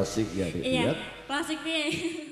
plastik ya Iya, plastik piye?